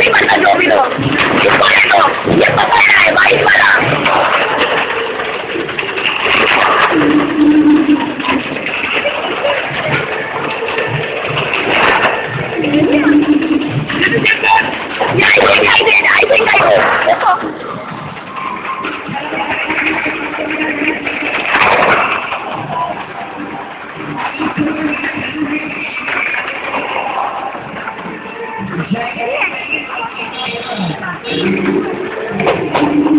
Ini mana Domino? Ini mana tu? Ini mana? Baik mana? Thank you.